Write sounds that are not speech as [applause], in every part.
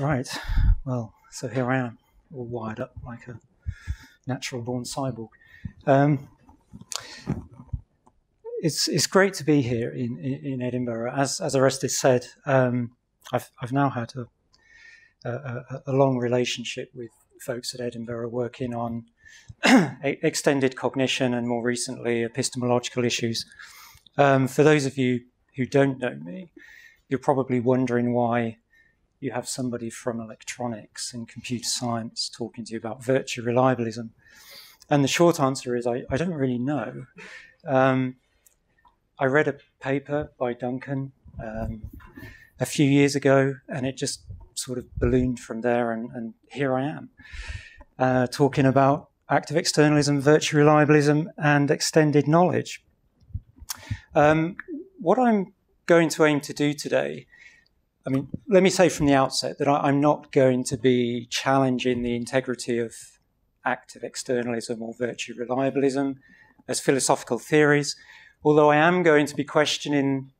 Right. Well, so here I am, all wired up like a natural born cyborg. Um, it's it's great to be here in, in, in Edinburgh. As as Orestis said, um, I've I've now had a, a, a long relationship with folks at Edinburgh working on [clears throat] extended cognition and more recently epistemological issues. Um, for those of you who don't know me, you're probably wondering why you have somebody from electronics and computer science talking to you about virtue reliabilism. And the short answer is I, I don't really know. Um, I read a paper by Duncan um, a few years ago, and it just sort of ballooned from there, and, and here I am uh, talking about active externalism, virtue reliabilism, and extended knowledge. Um, what I'm going to aim to do today, I mean, let me say from the outset that I, am not going to be challenging the integrity of active externalism or virtue reliabilism as philosophical theories, although I am going to be questioning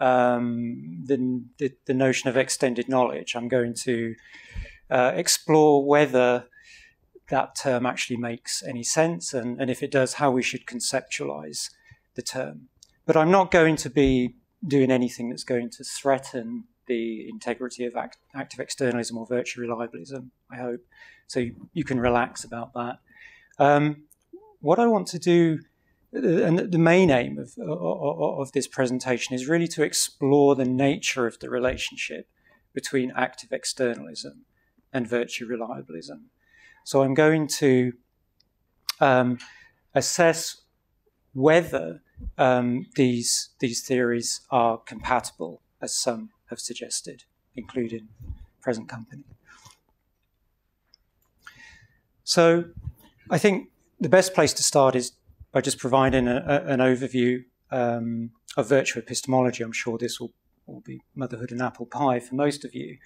um, the, the, the, notion of extended knowledge. I'm going to uh, explore whether that term actually makes any sense, and, and if it does, how we should conceptualize the term. But I'm not going to be doing anything that's going to threaten the integrity of act, active externalism or virtue reliabilism, I hope. So you, you can relax about that. Um, what I want to do, and the main aim of, of, of this presentation is really to explore the nature of the relationship between active externalism and virtue reliabilism. So I'm going to um, assess whether um, these these theories are compatible, as some have suggested, including present company. So, I think the best place to start is by just providing a, a, an overview um, of virtue epistemology. I'm sure this will, will be motherhood and apple pie for most of you.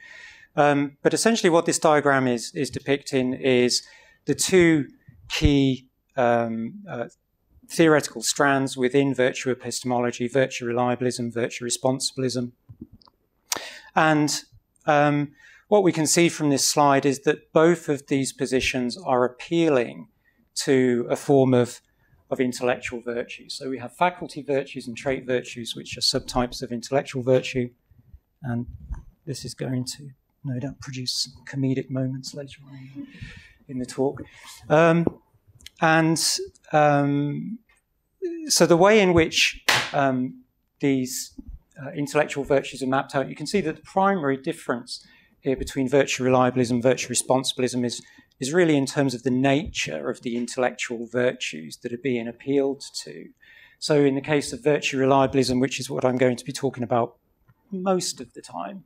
Um, but essentially, what this diagram is is depicting is the two key um, uh, theoretical strands within virtue epistemology, virtue reliabilism, virtue responsibilism. And um, what we can see from this slide is that both of these positions are appealing to a form of, of intellectual virtue. So we have faculty virtues and trait virtues, which are subtypes of intellectual virtue. And this is going to no doubt produce comedic moments later on in the talk. Um, and um, so the way in which um, these uh, intellectual virtues are mapped out, you can see that the primary difference here between virtue reliabilism and virtue responsibilism is, is really in terms of the nature of the intellectual virtues that are being appealed to. So in the case of virtue reliabilism, which is what I'm going to be talking about most of the time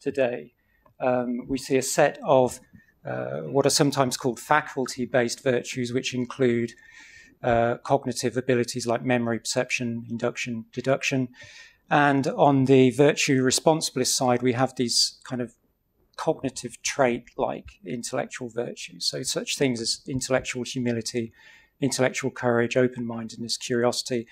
today, um, we see a set of uh, what are sometimes called faculty based virtues, which include uh, cognitive abilities like memory, perception, induction, deduction. And on the virtue responsibilist side, we have these kind of cognitive trait like intellectual virtues. So, such things as intellectual humility, intellectual courage, open mindedness, curiosity.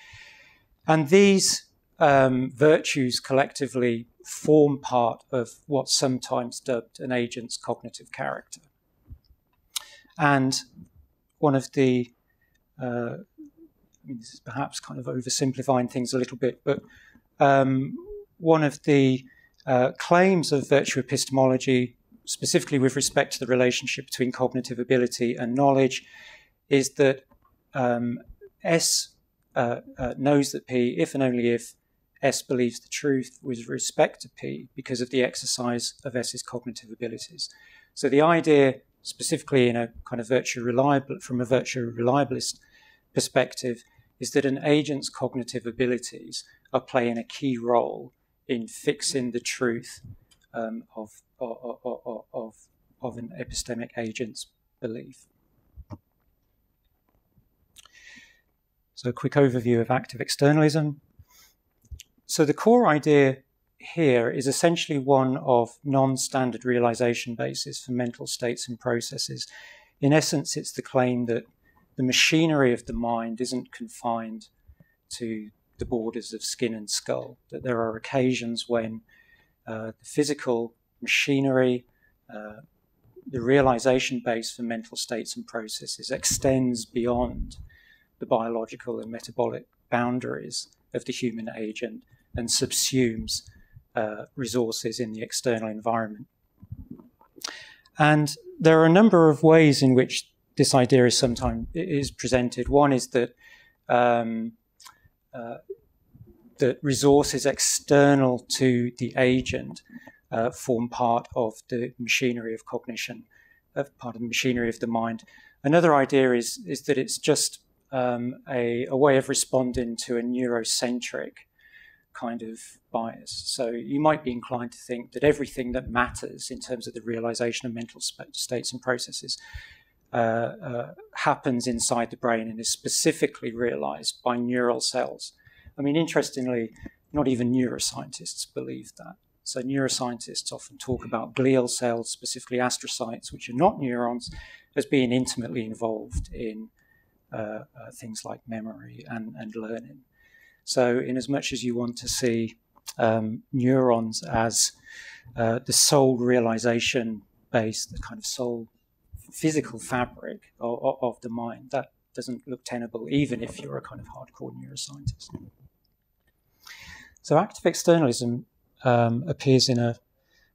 And these um, virtues collectively form part of what's sometimes dubbed an agent's cognitive character. And one of the, uh, I mean, this is perhaps kind of oversimplifying things a little bit, but um, one of the uh, claims of virtue epistemology, specifically with respect to the relationship between cognitive ability and knowledge, is that um, S uh, uh, knows that P, if and only if S believes the truth with respect to P because of the exercise of S's cognitive abilities. So the idea, specifically in a kind of virtue reliable, from a virtue reliabilist perspective, is that an agent's cognitive abilities are playing a key role in fixing the truth um, of, of, of, of, of an epistemic agent's belief. So, a quick overview of active externalism. So the core idea here is essentially one of non-standard realization basis for mental states and processes. In essence, it's the claim that the machinery of the mind isn't confined to the borders of skin and skull, that there are occasions when uh, the physical machinery uh, the realization base for mental states and processes extends beyond the biological and metabolic boundaries of the human agent and subsumes uh, resources in the external environment. And there are a number of ways in which this idea is sometimes is presented. One is that um, uh, that resources external to the agent uh, form part of the machinery of cognition, of part of the machinery of the mind. Another idea is is that it's just um, a, a, way of responding to a neurocentric kind of bias. So you might be inclined to think that everything that matters in terms of the realization of mental states and processes uh, uh, happens inside the brain and is specifically realized by neural cells. I mean, interestingly, not even neuroscientists believe that. So neuroscientists often talk about glial cells, specifically astrocytes, which are not neurons, as being intimately involved in uh, uh, things like memory and, and learning. So, in as much as you want to see um, neurons as uh, the sole realization base, the kind of sole physical fabric of, of, the mind, that doesn't look tenable, even if you're a kind of hardcore neuroscientist. So, active externalism um, appears in a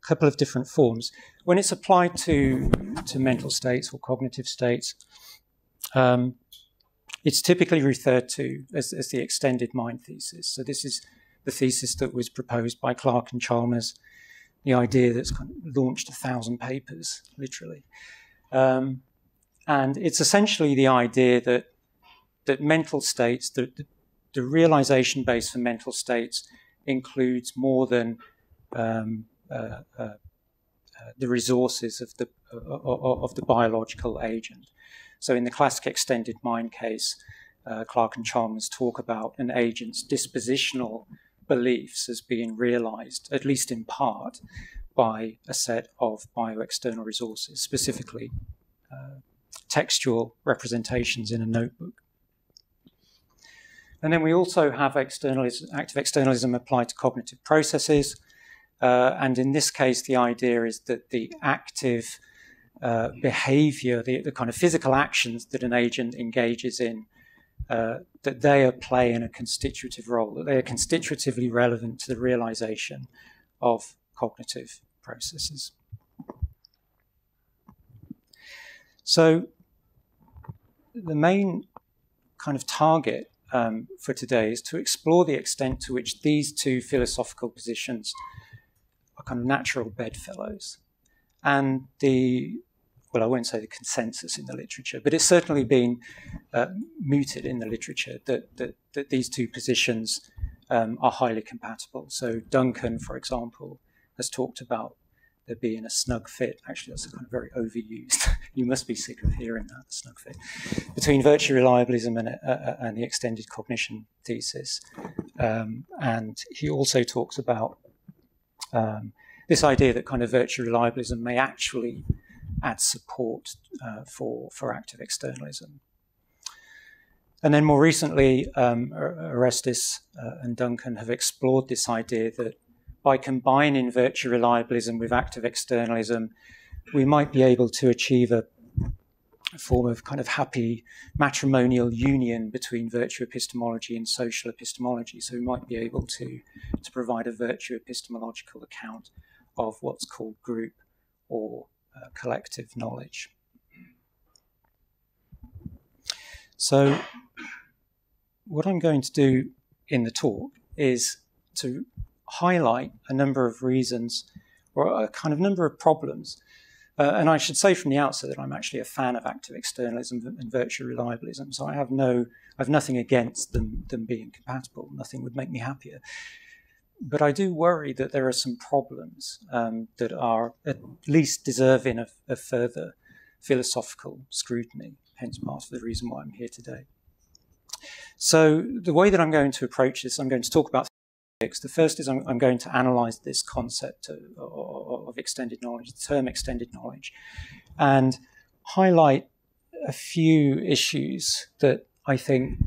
couple of different forms. When it's applied to, to mental states or cognitive states, um, it's typically referred to as, as the extended mind thesis. So this is the thesis that was proposed by Clark and Chalmers, the idea that's kind of launched a thousand papers, literally. Um, and it's essentially the idea that that mental states, the, the, the realization base for mental states includes more than um, uh, uh, uh, the resources of the of the biological agent. So in the classic extended mind case, uh, Clark and Chalmers talk about an agent's dispositional beliefs as being realized, at least in part, by a set of bioexternal resources, specifically uh, textual representations in a notebook. And then we also have externalism, active externalism applied to cognitive processes. Uh, and in this case, the idea is that the active uh, behavior, the, the, kind of physical actions that an agent engages in, uh, that they are playing a constitutive role, that they are constitutively relevant to the realization of cognitive processes. So, the main kind of target um, for today is to explore the extent to which these two philosophical positions are kind of natural bedfellows. And the well, I won't say the consensus in the literature, but it's certainly been uh, mooted in the literature that, that, that these two positions um, are highly compatible. So Duncan, for example, has talked about there being a snug fit. Actually, that's kind of very overused. [laughs] you must be sick of hearing that snug fit between virtue reliabilism and, uh, uh, and the extended cognition thesis. Um, and he also talks about um, this idea that kind of virtue reliabilism may actually add support uh, for, for active externalism. And then more recently, um, Orestis uh, and Duncan have explored this idea that by combining virtue reliabilism with active externalism, we might be able to achieve a, a form of kind of happy matrimonial union between virtue epistemology and social epistemology. So we might be able to, to provide a virtue epistemological account of what's called group or uh, collective knowledge. So, what I'm going to do in the talk is to highlight a number of reasons or a kind of number of problems. Uh, and I should say from the outset that I'm actually a fan of active externalism and virtue reliabilism. So I have no, I have nothing against them, them being compatible. Nothing would make me happier but I do worry that there are some problems um, that are at least deserving of, of, further philosophical scrutiny, hence part of the reason why I'm here today. So, the way that I'm going to approach this, I'm going to talk about. The first is I'm, I'm going to analyze this concept of, of, extended knowledge, the term extended knowledge, and highlight a few issues that I think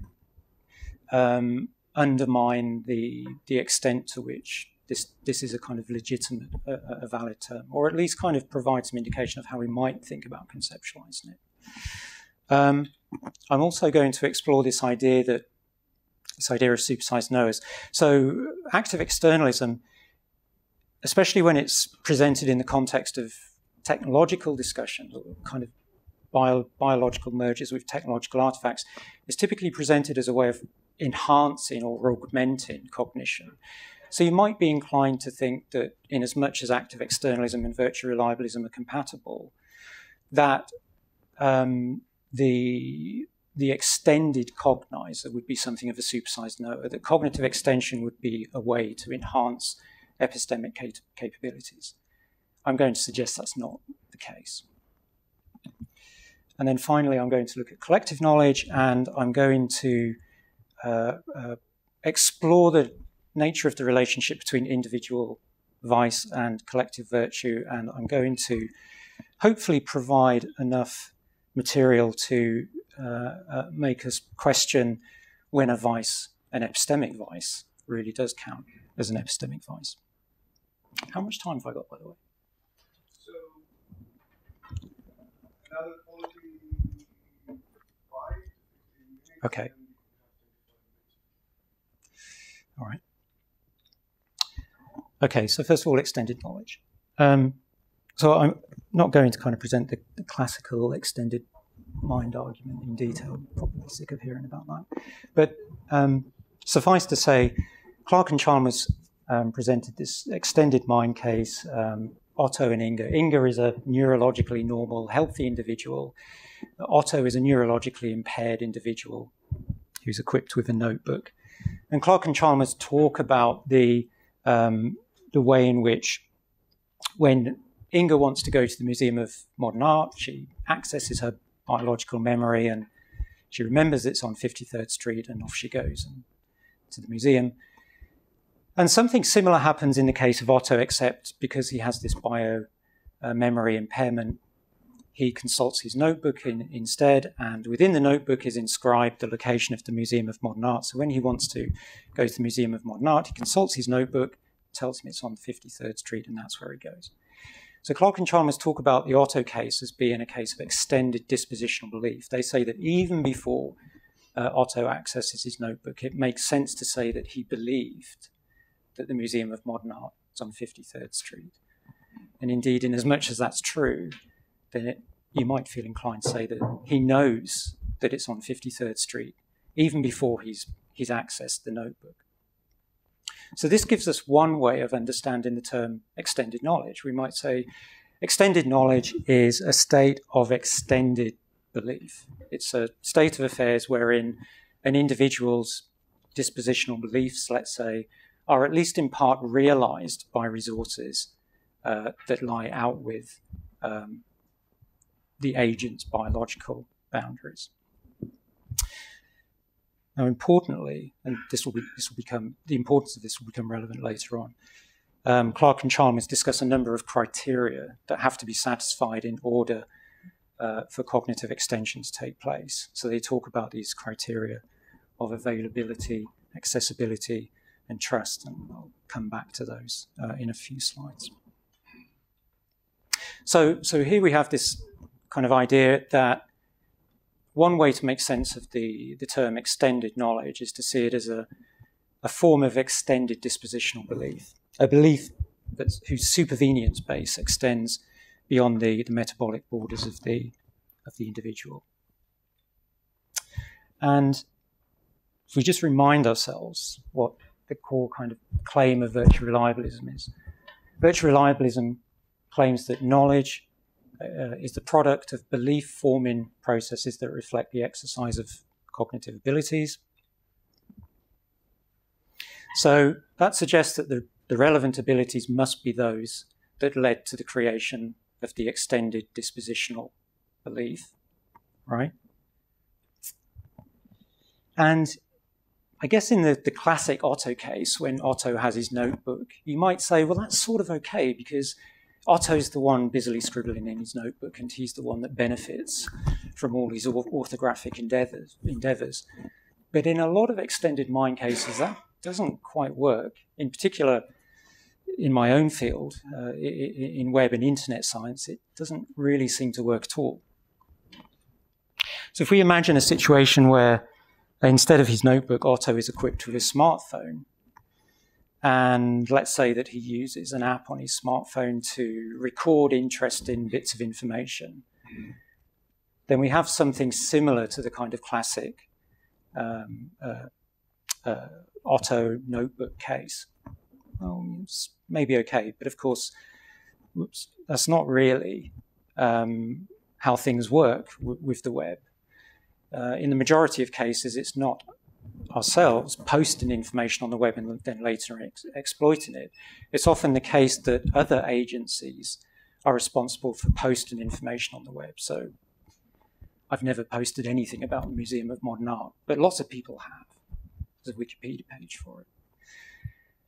um, undermine the the extent to which this this is a kind of legitimate, a valid term, or at least kind of provide some indication of how we might think about conceptualizing it. Um, I'm also going to explore this idea that this idea of supersized knowers. So active externalism, especially when it's presented in the context of technological discussions, or kind of bio, biological mergers with technological artifacts, is typically presented as a way of enhancing or augmenting cognition. So you might be inclined to think that, in as much as active externalism and virtue reliabilism are compatible, that um, the the extended cognizer would be something of a supersized knower. That cognitive extension would be a way to enhance epistemic cap- capabilities. I'm going to suggest that's not the case. And then finally, I'm going to look at collective knowledge and I'm going to uh, uh, explore the nature of the relationship between individual vice and collective virtue. And I'm going to hopefully provide enough material to make us question when a vice, an epistemic vice, really does count as an epistemic vice. How much time have I got, by the way? So, Okay. All right. Okay, so first of all, extended knowledge. Um, so I'm not going to kind of present the, the, classical extended mind argument in detail. Probably sick of hearing about that. But um, suffice to say, Clark and Chalmers um, presented this extended mind case. Um, Otto and Inga. Inga is a neurologically normal, healthy individual. Otto is a neurologically impaired individual who's equipped with a notebook. And Clark and Chalmers talk about the um, the way in which, when Inga wants to go to the Museum of Modern Art, she accesses her biological memory and she remembers it's on 53rd Street and off she goes and, to the museum. And something similar happens in the case of Otto, except because he has this bio uh, memory impairment, he consults his notebook in, instead, and within the notebook is inscribed the location of the Museum of Modern Art. So when he wants to go to the Museum of Modern Art, he consults his notebook, tells him it's on 53rd Street, and that's where he goes. So Clark and Chalmers talk about the Otto case as being a case of extended dispositional belief. They say that even before uh, Otto accesses his notebook, it makes sense to say that he believed that the Museum of Modern Art is on 53rd Street. And indeed, in as much as that's true, then it, you might feel inclined to say that he knows that it's on 53rd Street, even before he's, he's accessed the notebook. So this gives us one way of understanding the term extended knowledge. We might say extended knowledge is a state of extended belief. It's a state of affairs wherein an individual's dispositional beliefs, let's say, are at least in part realized by resources uh, that lie out with um, the agent's biological boundaries. Now, importantly, and this will, be, this will become the importance of this will become relevant later on. Um, Clark and Chalmers discuss a number of criteria that have to be satisfied in order uh, for cognitive extension to take place. So they talk about these criteria of availability, accessibility, and trust, and I'll come back to those uh, in a few slides. So, so here we have this kind of idea that one way to make sense of the, the term extended knowledge is to see it as a, a form of extended dispositional belief, a belief that, whose supervenience base extends beyond the, the metabolic borders of the, of the individual. And if we just remind ourselves what the core kind of claim of virtue reliabilism is, virtue reliabilism claims that knowledge uh, is the product of belief forming processes that reflect the exercise of cognitive abilities. So that suggests that the, the relevant abilities must be those that led to the creation of the extended dispositional belief, right? And I guess in the, the classic Otto case, when Otto has his notebook, you might say, well, that's sort of okay because Otto's the one busily scribbling in his notebook, and he's the one that benefits from all his orthographic endeavors. endeavors. But in a lot of extended mind cases, that doesn't quite work. In particular, in my own field, uh, in web and internet science, it doesn't really seem to work at all. So if we imagine a situation where instead of his notebook, Otto is equipped with a smartphone, and let's say that he uses an app on his smartphone to record interesting bits of information, then we have something similar to the kind of classic um, uh, uh, Otto notebook case. Well, it's maybe okay, but of course, whoops, that's not really um, how things work with the web. Uh, in the majority of cases, it's not ourselves posting information on the web and then later ex- exploiting it. It's often the case that other agencies are responsible for posting information on the web. So I've never posted anything about the Museum of Modern Art, but lots of people have. There's a Wikipedia page for it.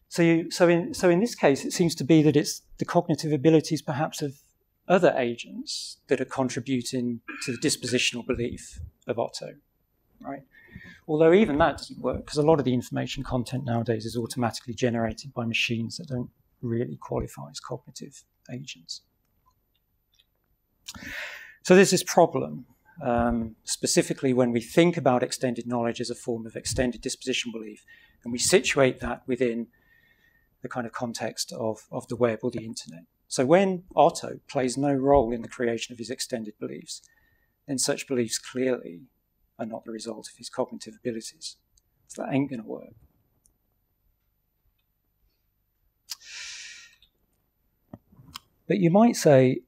So, you, so, in, so in this case, it seems to be that it's the cognitive abilities perhaps of other agents that are contributing to the dispositional belief of Otto, right? Although even that doesn't work because a lot of the information content nowadays is automatically generated by machines that don't really qualify as cognitive agents. So there's this problem, um, specifically when we think about extended knowledge as a form of extended disposition belief, and we situate that within the kind of context of, of the web or the internet. So when Otto plays no role in the creation of his extended beliefs, then such beliefs clearly are not the result of his cognitive abilities. So that ain't going to work. But you might say,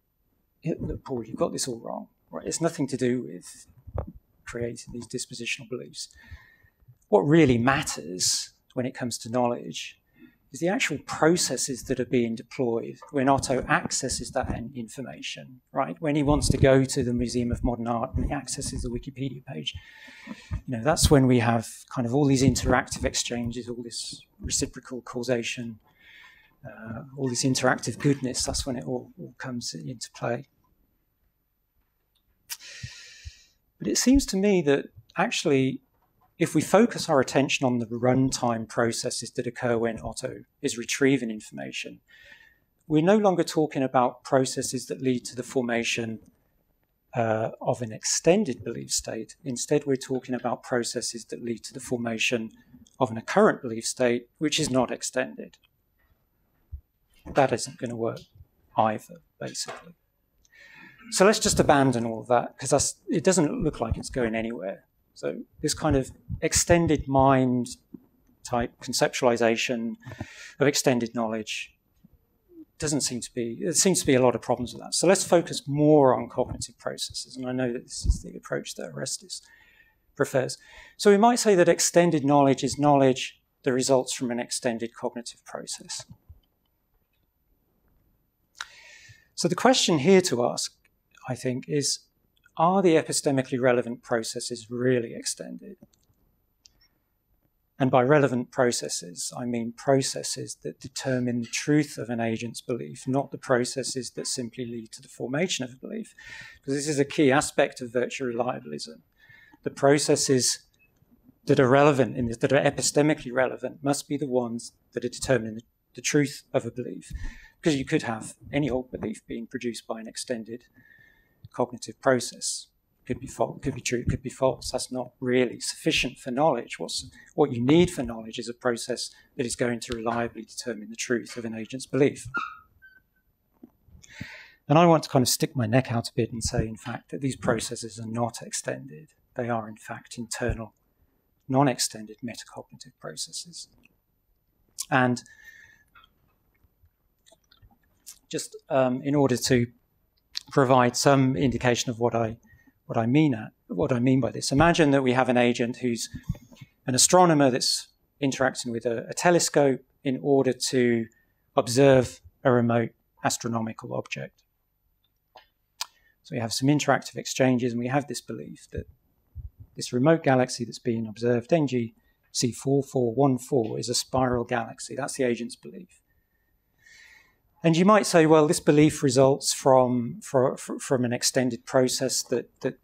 look, Paul, you've got this all wrong. Right? It's nothing to do with creating these dispositional beliefs. What really matters when it comes to knowledge is the actual processes that are being deployed when Otto accesses that information, right? When he wants to go to the Museum of Modern Art and he accesses the Wikipedia page, you know, that's when we have kind of all these interactive exchanges, all this reciprocal causation, uh, all this interactive goodness, that's when it all, all comes into play. But it seems to me that actually if we focus our attention on the runtime processes that occur when Otto is retrieving information, we're no longer talking about processes that lead to the formation uh, of an extended belief state. Instead, we're talking about processes that lead to the formation of an occurrent belief state, which is not extended. That isn't going to work either, basically. So let's just abandon all that because it doesn't look like it's going anywhere. So this kind of extended mind type conceptualization of extended knowledge doesn't seem to be there seems to be a lot of problems with that. So let's focus more on cognitive processes, and I know that this is the approach that Orestis prefers. So we might say that extended knowledge is knowledge that results from an extended cognitive process. So the question here to ask, I think, is are the epistemically relevant processes really extended? And by relevant processes, I mean processes that determine the truth of an agent's belief, not the processes that simply lead to the formation of a belief. Because this is a key aspect of virtue reliabilism. The processes that are relevant in this, that are epistemically relevant, must be the ones that are determining the, the truth of a belief. Because you could have any old belief being produced by an extended cognitive process. Could be false, could be true, could be false. That's not really sufficient for knowledge. What's, what you need for knowledge is a process that is going to reliably determine the truth of an agent's belief. And I want to kind of stick my neck out a bit and say, in fact, that these processes are not extended. They are, in fact, internal, non extended metacognitive processes. And just um, in order to provide some indication of what I what I mean at, what I mean by this. Imagine that we have an agent who's an astronomer that's interacting with a, a telescope in order to observe a remote astronomical object. So we have some interactive exchanges, and we have this belief that this remote galaxy that's being observed, NGC 4414, is a spiral galaxy. That's the agent's belief. And you might say, well, this belief results from, from an extended process that, that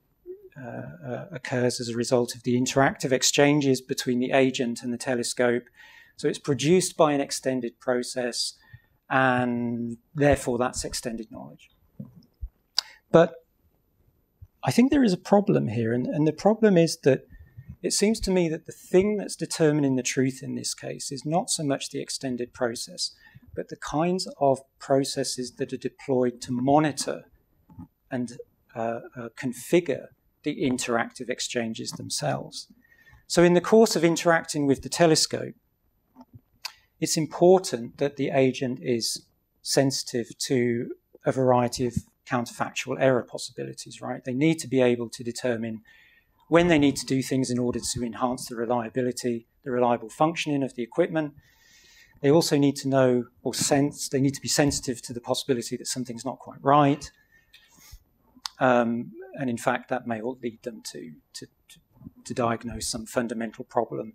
uh, uh, occurs as a result of the interactive exchanges between the agent and the telescope. So it's produced by an extended process, and therefore that's extended knowledge. But I think there is a problem here, and, and the problem is that it seems to me that the thing that's determining the truth in this case is not so much the extended process, but the kinds of processes that are deployed to monitor and uh, uh, configure the interactive exchanges themselves. So, in the course of interacting with the telescope, it's important that the agent is sensitive to a variety of counterfactual error possibilities, right? They need to be able to determine when they need to do things in order to enhance the reliability, the reliable functioning of the equipment. They also need to know or sense, they need to be sensitive to the possibility that something's not quite right. Um, and in fact, that may all lead them to, to, to diagnose some fundamental problem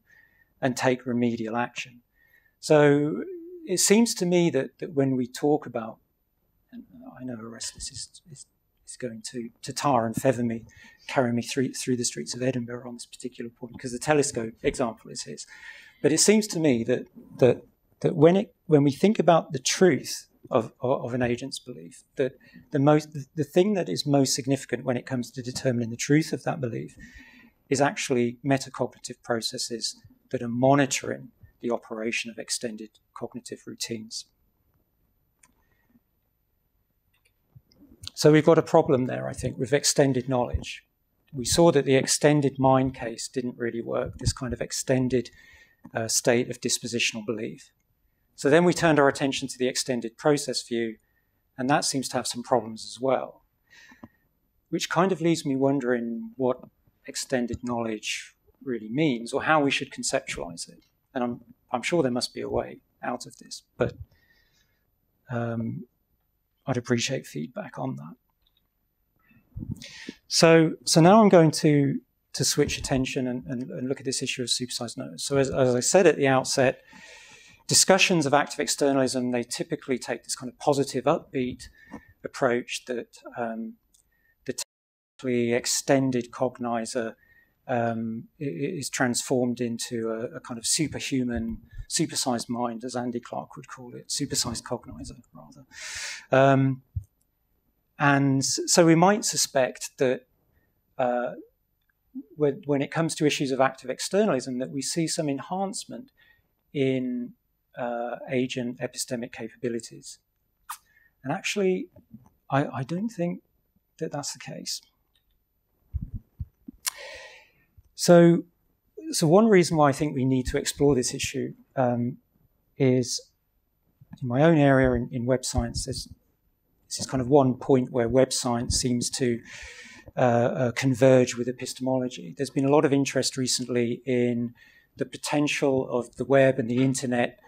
and take remedial action. So it seems to me that, that when we talk about, and I know Orestis is, is, is going to, to tar and feather me, carry me through, through the streets of Edinburgh on this particular point, because the telescope example is his. But it seems to me that, that, that when, it, when we think about the truth of, of an agent's belief, that the, most, the thing that is most significant when it comes to determining the truth of that belief is actually metacognitive processes that are monitoring the operation of extended cognitive routines. So we've got a problem there, I think, with extended knowledge. We saw that the extended mind case didn't really work, this kind of extended uh, state of dispositional belief. So then we turned our attention to the extended process view, and that seems to have some problems as well, which kind of leaves me wondering what extended knowledge really means or how we should conceptualize it and I'm I'm sure there must be a way out of this, but um, I'd appreciate feedback on that. So so now I'm going to to switch attention and, and, and look at this issue of supersized knowers. So as, as I said at the outset, discussions of active externalism they typically take this kind of positive, upbeat approach that um, the extended cognizer um, is transformed into a, a, kind of superhuman, supersized mind, as Andy Clark would call it, supersized cognizer, rather. Um, and so we might suspect that uh, when, when, it comes to issues of active externalism, that we see some enhancement in uh, agent epistemic capabilities. And actually, I, I don't think that that's the case. So, so one reason why I think we need to explore this issue um, is in my own area in, in web science. this is kind of one point where web science seems to uh, uh, converge with epistemology. There's been a lot of interest recently in the potential of the web and the internet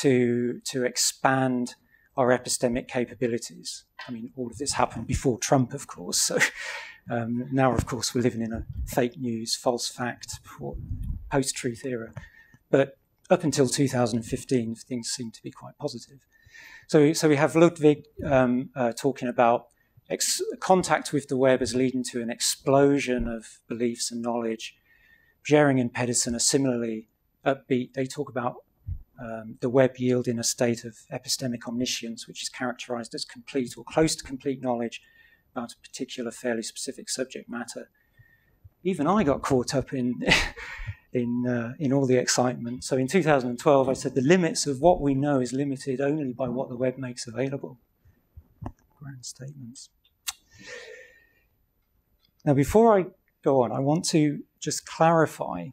to to expand our epistemic capabilities. I mean, all of this happened before Trump, of course. So um, now, of course, we're living in a fake news, false fact, post truth era. But up until 2015, things seemed to be quite positive. So, so we have Ludwig um, uh, talking about ex- contact with the web as leading to an explosion of beliefs and knowledge. Bjerring and Pedersen are similarly upbeat. They talk about um, the web yielding a state of epistemic omniscience, which is characterized as complete or close to complete knowledge about a particular fairly specific subject matter. Even I got caught up in [laughs] in uh, in all the excitement. So in 2012, I said the limits of what we know is limited only by what the web makes available. Grand statements. Now, before I go on, I want to just clarify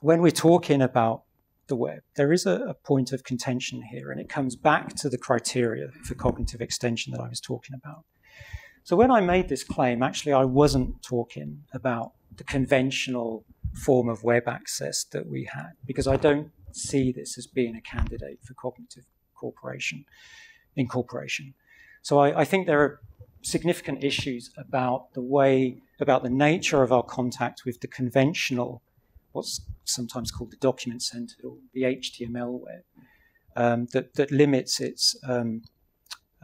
when we're talking about the web, there is a, a, point of contention here, and it comes back to the criteria for cognitive extension that I was talking about. So when I made this claim, actually, I wasn't talking about the conventional form of web access that we had, because I don't see this as being a candidate for cognitive corporation incorporation. So I, I think there are significant issues about the way, about the nature of our contact with the conventional, what's sometimes called the document centered or the HTML web, um, that, that limits its um,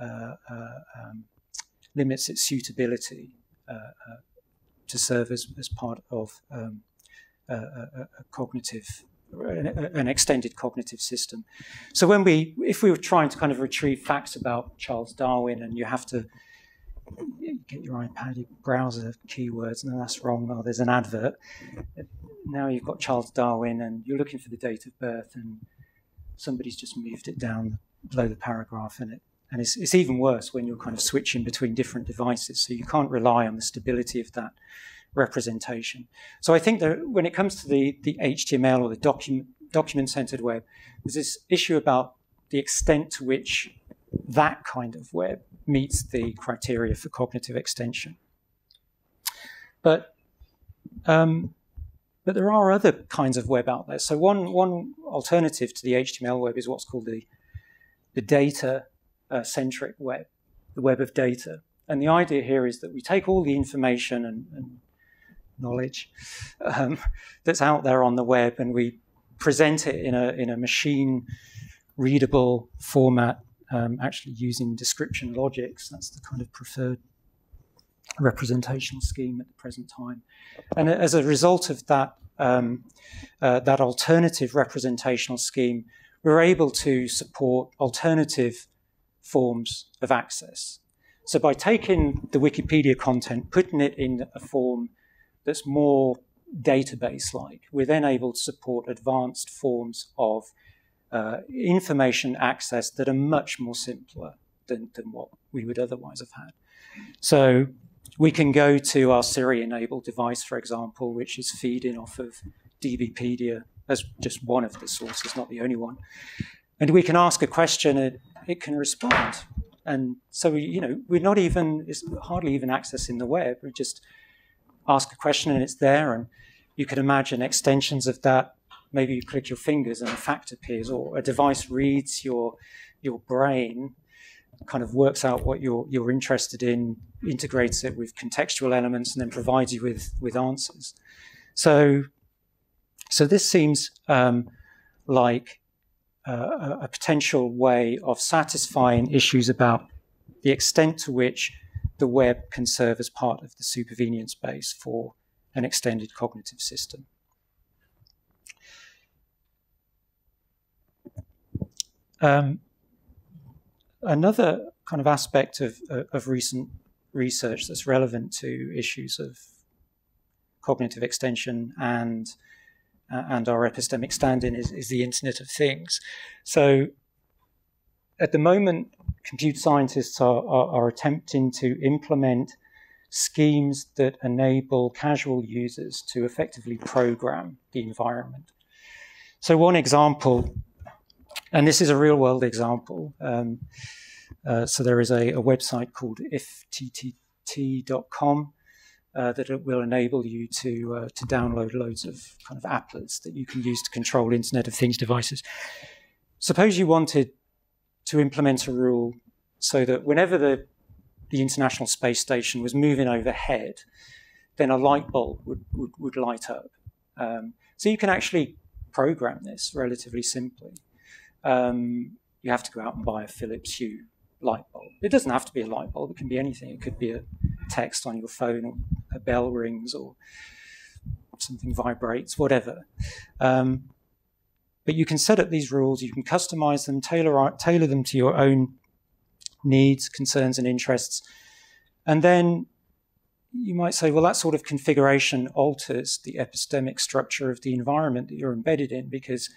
uh, uh, um, limits its suitability uh, uh, to serve as, as part of um, a, a, cognitive an extended cognitive system. So when we, if we were trying to kind of retrieve facts about Charles Darwin, and you have to get your iPad, you browse the keywords, and that's wrong. Oh, there's an advert. Now you've got Charles Darwin, and you're looking for the date of birth, and somebody's just moved it down below the paragraph, and it and it's, it's even worse when you're kind of switching between different devices. So you can't rely on the stability of that representation. So I think that when it comes to the, the HTML or the document, document-centered web, there's this issue about the extent to which that kind of web meets the criteria for cognitive extension. But um, but there are other kinds of web out there. So one one alternative to the HTML web is what's called the the data uh, centric web, the web of data. And the idea here is that we take all the information and, and knowledge um, that's out there on the web and we present it in a, in a machine readable format, um, actually using description logics. That's the kind of preferred representational scheme at the present time. And as a result of that, um, uh, that alternative representational scheme, we're able to support alternative forms of access. So by taking the Wikipedia content, putting it in a form that's more database like, we're then able to support advanced forms of uh, information access that are much more simpler than, than what we would otherwise have had. So we can go to our Siri enabled device, for example, which is feeding off of DBpedia as just one of the sources, not the only one. And we can ask a question, and it can respond. And so, we, you know, we're not even, it's hardly even accessing the web. We just ask a question and it's there. And you can imagine extensions of that. Maybe you click your fingers and a fact appears, or a device reads your, your brain, kind of works out what you're, you're interested in, integrates it with contextual elements, and then provides you with, with answers. So, so this seems um, like uh, a potential way of satisfying issues about the extent to which the web can serve as part of the supervenience base for an extended cognitive system. Um, another kind of aspect of, of recent research that's relevant to issues of cognitive extension and uh, and our epistemic standing is, is the Internet of Things. So at the moment, computer scientists are, are, are, attempting to implement schemes that enable casual users to effectively program the environment. So, one example, and this is a real world example. Um, uh, so, there is a, a website called ifttt.com uh, that will enable you to uh, to download loads of kind of applets that you can use to control Internet of Things devices. Suppose you wanted to implement a rule so that whenever the the International Space Station was moving overhead, then a light bulb would, would, would light up. Um, so you can actually program this relatively simply. Um, you have to go out and buy a Philips Hue light bulb. It doesn't have to be a light bulb, it can be anything. It could be a text on your phone or a bell rings or something vibrates, whatever. Um, but you can set up these rules, you can customize them, tailor, tailor them to your own needs, concerns, and interests. And then you might say, well, that sort of configuration alters the epistemic structure of the environment that you're embedded in, because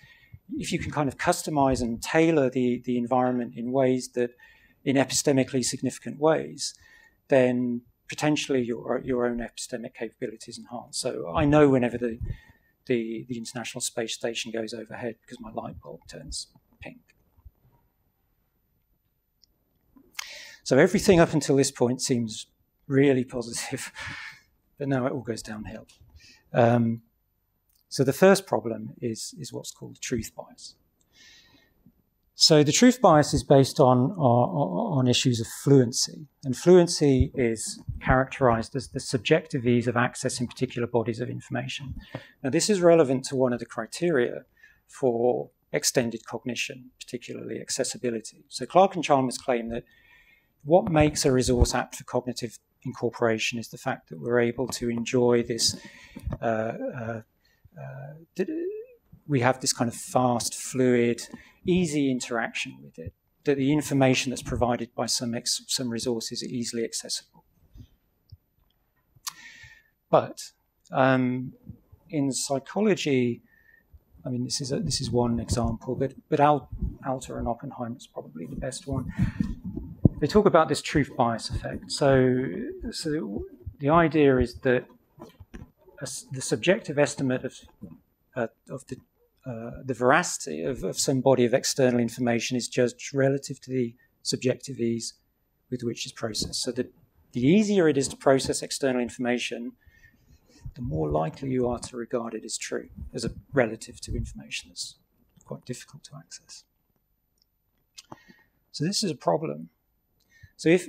if you can kind of customize and tailor the, the environment in ways that, in epistemically significant ways, then potentially your your own epistemic capabilities enhanced. So I know whenever the the, the International Space Station goes overhead because my light bulb turns pink. So everything up until this point seems really positive, [laughs] but now it all goes downhill. Um, so the first problem is, is what's called truth bias. So the truth bias is based on, on, on issues of fluency, and fluency is characterized as the subjective ease of accessing particular bodies of information. Now, this is relevant to one of the criteria for extended cognition, particularly accessibility. So Clark and Chalmers claim that what makes a resource apt for cognitive incorporation is the fact that we're able to enjoy this uh, uh, uh, we have this kind of fast, fluid, easy interaction with it, that the information that's provided by some, some resources is easily accessible. But um, in psychology, I mean, this is a, this is one example, but but Al, Alter and Oppenheim is probably the best one. They talk about this truth bias effect. So, so the idea is that a, the subjective estimate of uh, of the uh, the veracity of, of some body of external information is judged relative to the subjective ease with which it's processed. So the the easier it is to process external information, the more likely you are to regard it as true as a relative to information that's quite difficult to access. So this is a problem. So if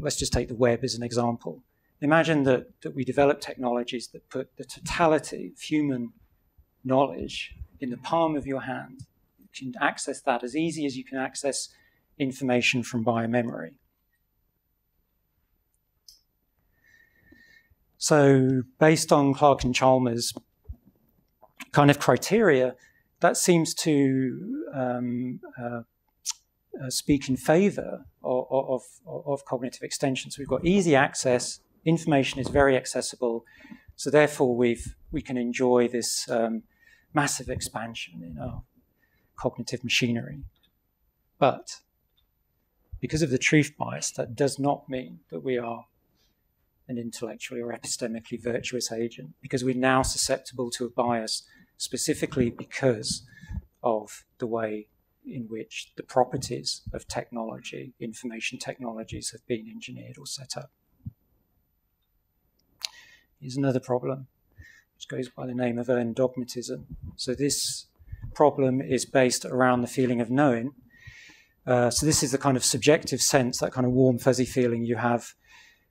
let's just take the web as an example. Imagine that, that we develop technologies that put the totality of human knowledge in the palm of your hand. You can access that as easy as you can access information from biomemory. So, based on Clark and Chalmers' kind of criteria, that seems to um, uh, uh, speak in favor of, of, of, cognitive extension. So, we've got easy access, information is very accessible, so therefore we've, we can enjoy this um, massive expansion in our cognitive machinery. But because of the truth bias, that does not mean that we are an intellectually or epistemically virtuous agent because we're now susceptible to a bias specifically because of the way in which the properties of technology, information technologies, have been engineered or set up. Here's another problem, which goes by the name of earned dogmatism. So, this problem is based around the feeling of knowing. Uh, so, this is the kind of subjective sense, that kind of warm, fuzzy feeling you have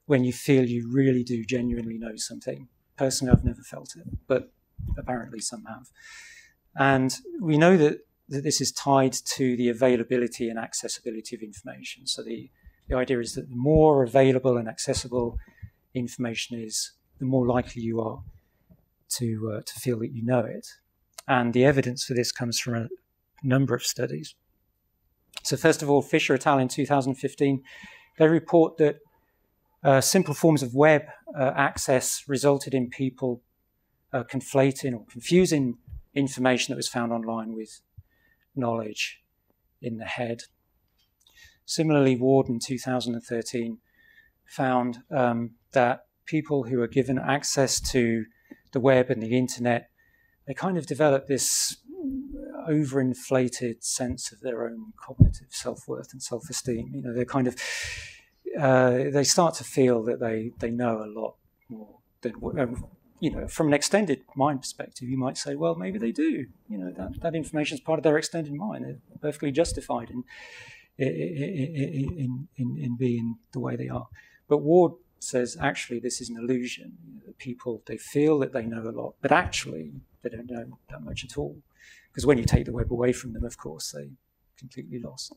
when you feel you really do genuinely know something. Personally, I've never felt it, but apparently some have. And we know that, that this is tied to the availability and accessibility of information. So the, the idea is that the more available and accessible information is, the more likely you are to, uh, to feel that you know it. And the evidence for this comes from a number of studies. So, first of all, Fisher et al. in 2015, they report that uh, simple forms of web uh, access resulted in people uh, conflating or confusing information that was found online with knowledge in the head. Similarly, Ward in 2013 found um, that people who are given access to the web and the internet, they kind of develop this overinflated sense of their own cognitive self-worth and self-esteem. You know, they're kind of uh, they start to feel that they, they know a lot more than um, you know from an extended mind perspective you might say well maybe they do. You know that, that information is part of their extended mind. They're perfectly justified in in, in, in being the way they are. But ward says actually this is an illusion people they feel that they know a lot but actually they don't know that much at all because when you take the web away from them of course they completely lost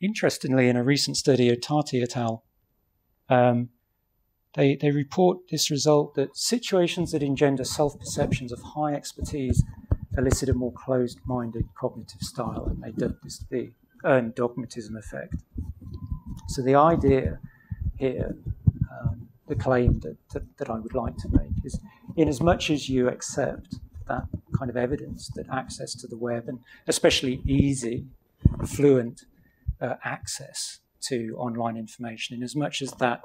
Interestingly, in a recent study, Ottati et al., um, they, they report this result that situations that engender self perceptions of high expertise elicit a more closed minded cognitive style, and they dub this the earned dogmatism effect. So, the idea here, um, the claim that, that, that I would like to make is in as much as you accept that kind of evidence that access to the web, and especially easy, fluent uh, access to online information, in as much as that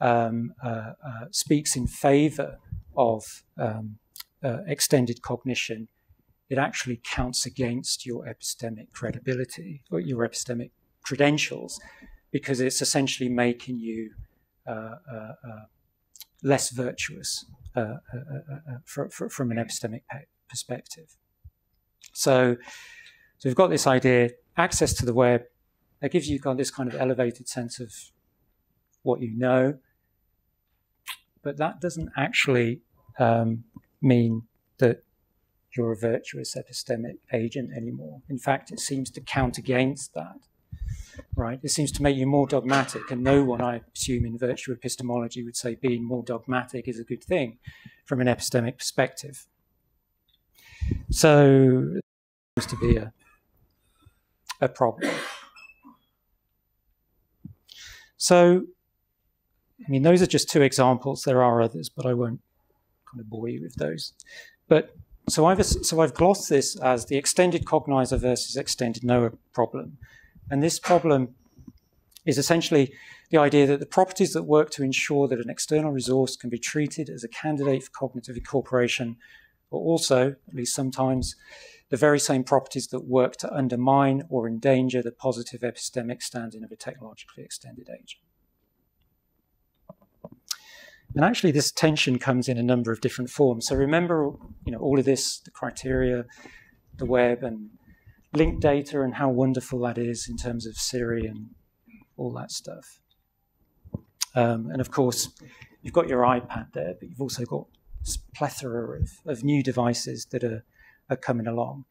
um, uh, uh, speaks in favor of um, uh, extended cognition, it actually counts against your epistemic credibility or your epistemic credentials because it's essentially making you uh, uh, less virtuous for, for, from an epistemic perspective. So, so we've got this idea access to the web that gives you this kind of elevated sense of what you know. But that doesn't actually um, mean that you're a virtuous epistemic agent anymore. In fact, it seems to count against that. Right? It seems to make you more dogmatic, and no one, I assume, in virtue epistemology would say being more dogmatic is a good thing from an epistemic perspective. So seems to be a, a problem. So, I mean, those are just two examples. There are others, but I won't kind of bore you with those. But so I've so I've glossed this as the extended cognizer versus extended knower problem, and this problem is essentially the idea that the properties that work to ensure that an external resource can be treated as a candidate for cognitive incorporation are also, at least sometimes, the very same properties that work to undermine or endanger the positive epistemic standing of a technologically extended agent. And actually, this tension comes in a number of different forms. So remember, you know, all of this, the criteria, the web, and linked data, and how wonderful that is in terms of Siri and all that stuff. Um, and of course, you've got your iPad there, but you've also got plethora of, of new devices that are, are coming along.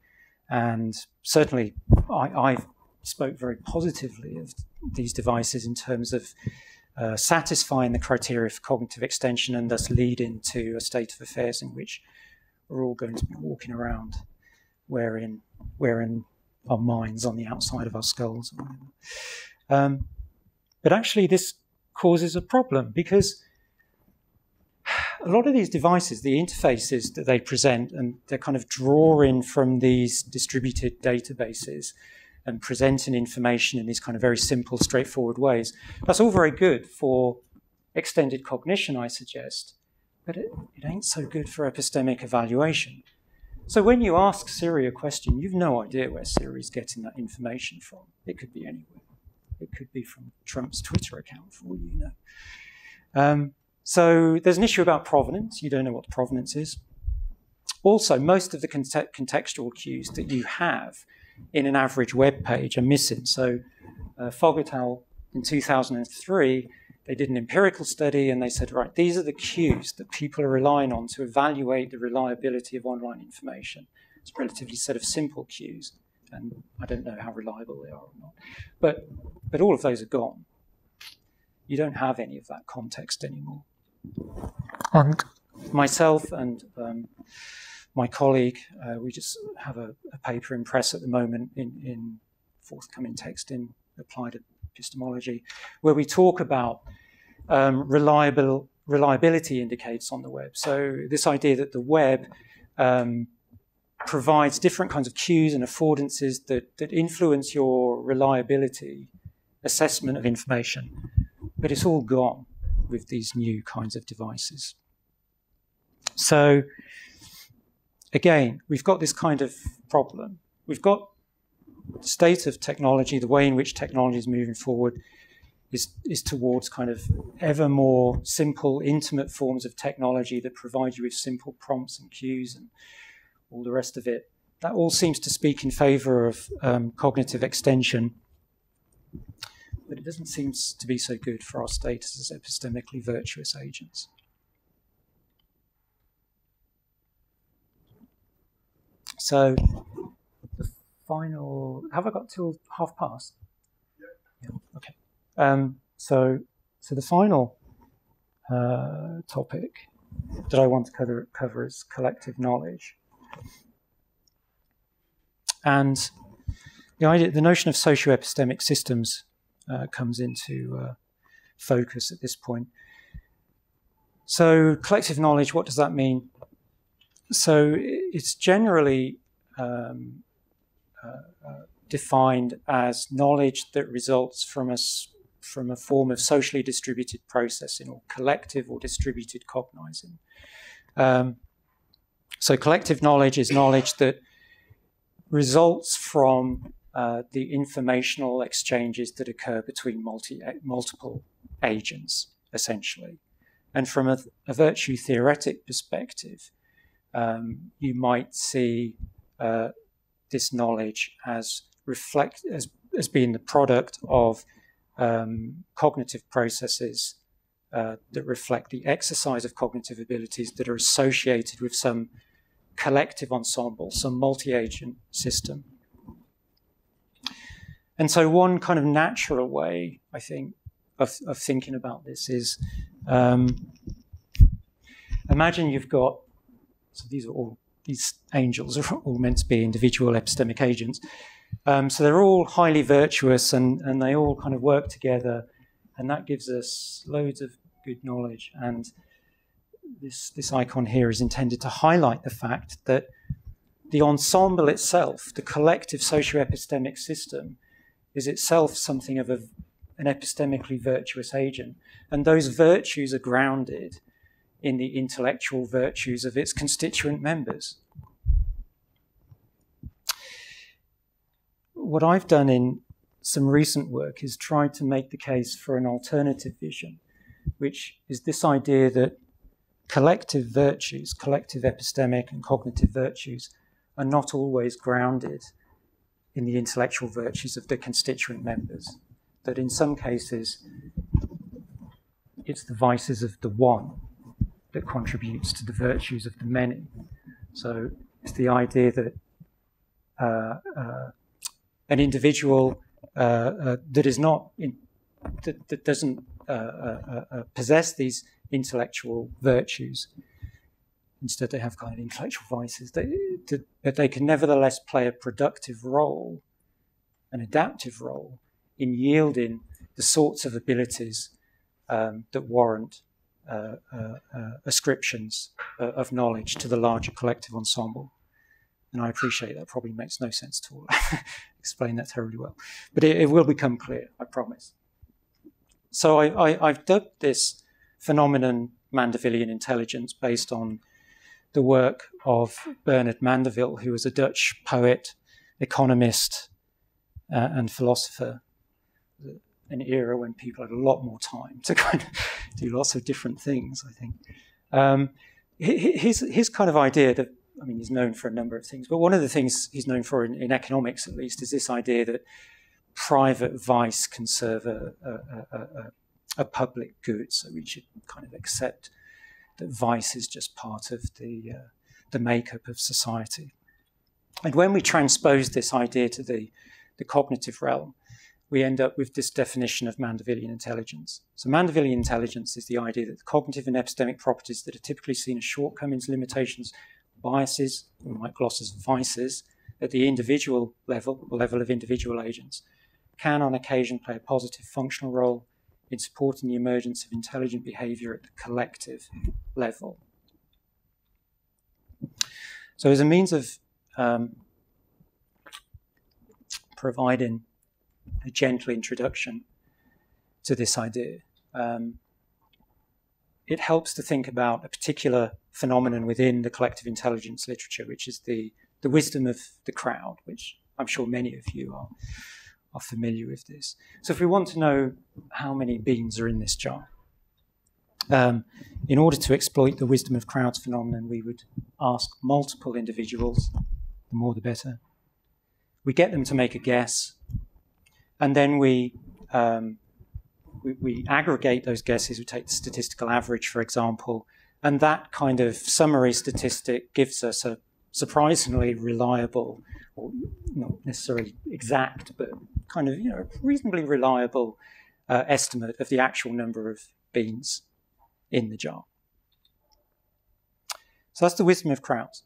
And certainly, I, I spoke very positively of these devices in terms of uh, satisfying the criteria for cognitive extension and thus leading to a state of affairs in which we're all going to be walking around wearing, wearing our minds on the outside of our skulls. Um, but actually, this causes a problem because a lot of these devices, the interfaces that they present, and they're kind of drawing from these distributed databases and presenting information in these kind of very simple, straightforward ways. That's all very good for extended cognition, I suggest, but it, it ain't so good for epistemic evaluation. So when you ask Siri a question, you've no idea where Siri's getting that information from. It could be anywhere. It could be from Trump's Twitter account, for all you know. Um, so there's an issue about provenance. You don't know what provenance is. Also, most of the contextual cues that you have in an average web page are missing. So uh, in 2003, they did an empirical study and they said, right, these are the cues that people are relying on to evaluate the reliability of online information. It's a relatively set of simple cues and I don't know how reliable they are or not. But, but all of those are gone. You don't have any of that context anymore. And myself and um, my colleague, uh, we just have a, a, paper in press at the moment in, in forthcoming text in applied epistemology, where we talk about um, reliable reliability indicators on the web. So this idea that the web um, provides different kinds of cues and affordances that, that influence your reliability assessment of information. But it's all gone with these new kinds of devices. So, again, we've got this kind of problem. We've got state of technology, the way in which technology is moving forward is, is towards kind of ever more simple, intimate forms of technology that provide you with simple prompts and cues and all the rest of it. That all seems to speak in favor of um, cognitive extension, but it doesn't seem to be so good for our status as epistemically virtuous agents. So, final. Have I got till half past? Yeah. Okay. Um, so, so the final uh, topic that I want to cover, cover is collective knowledge. And the idea, the notion of socio-epistemic systems uh, comes into uh, focus at this point. So, collective knowledge, what does that mean? So, it's generally um, defined as knowledge that results from a, from a form of socially distributed processing or collective or distributed cognizing. Um, so, collective knowledge is knowledge that results from uh, the informational exchanges that occur between multi, multiple agents, essentially. And from a, a virtue theoretic perspective, um, you might see uh, this knowledge as reflect as, as being the product of um, cognitive processes uh, that reflect the exercise of cognitive abilities that are associated with some collective ensemble, some multi agent system. And so, one kind of natural way, I think, of, of thinking about this is um, imagine you've got, so these are all these angels are all meant to be individual epistemic agents. Um, so they're all highly virtuous and, and they all kind of work together, and that gives us loads of good knowledge. And this, this icon here is intended to highlight the fact that the ensemble itself, the collective socio-epistemic system, is itself something of a, an epistemically virtuous agent. And those virtues are grounded in the intellectual virtues of its constituent members. What I've done in some recent work is tried to make the case for an alternative vision, which is this idea that collective virtues, collective epistemic and cognitive virtues, are not always grounded in the intellectual virtues of the constituent members. That in some cases, it's the vices of the one that contributes to the virtues of the many. So it's the idea that uh, uh, an individual uh, uh that is not in, that, that, doesn't uh, uh, possess these intellectual virtues. Instead, they have kind of intellectual vices. They, but they can nevertheless play a productive role, an adaptive role, in yielding the sorts of abilities um, that warrant Uh, uh, uh, ascriptions of knowledge to the larger collective ensemble. And I appreciate that probably makes no sense at [laughs] all. explain that terribly well. But it, it, will become clear, I promise. So I, have dubbed this phenomenon Mandevillian intelligence based on the work of Bernard Mandeville, who was a Dutch poet, economist, uh, and philosopher an era when people had a lot more time to [laughs] kind of do lots of different things, I think. Um, his, his kind of idea that, I mean, he's known for a number of things, but one of the things he's known for in, in economics, at least, is this idea that private vice can serve a, a, a, a, public good. So we should kind of accept that vice is just part of the, uh, the makeup of society. And when we transpose this idea to the, the cognitive realm, we end up with this definition of Mandevillian intelligence. So, Mandevillian intelligence is the idea that the cognitive and epistemic properties that are typically seen as shortcomings, limitations, biases, we might gloss as vices, at the individual level, level of individual agents, can on occasion play a positive functional role in supporting the emergence of intelligent behavior at the collective level. So, as a means of um, providing a gentle introduction to this idea. Um, it helps to think about a particular phenomenon within the collective intelligence literature, which is the, the wisdom of the crowd, which I'm sure many of you are, are familiar with this. So, if we want to know how many beans are in this jar, um, in order to exploit the wisdom of crowds phenomenon, we would ask multiple individuals, the more the better. We get them to make a guess and then we, um, we, we aggregate those guesses. We take the statistical average, for example, and that kind of summary statistic gives us a surprisingly reliable, or not necessarily exact, but kind of you know reasonably reliable uh, estimate of the actual number of beans in the jar. So that's the wisdom of crowds.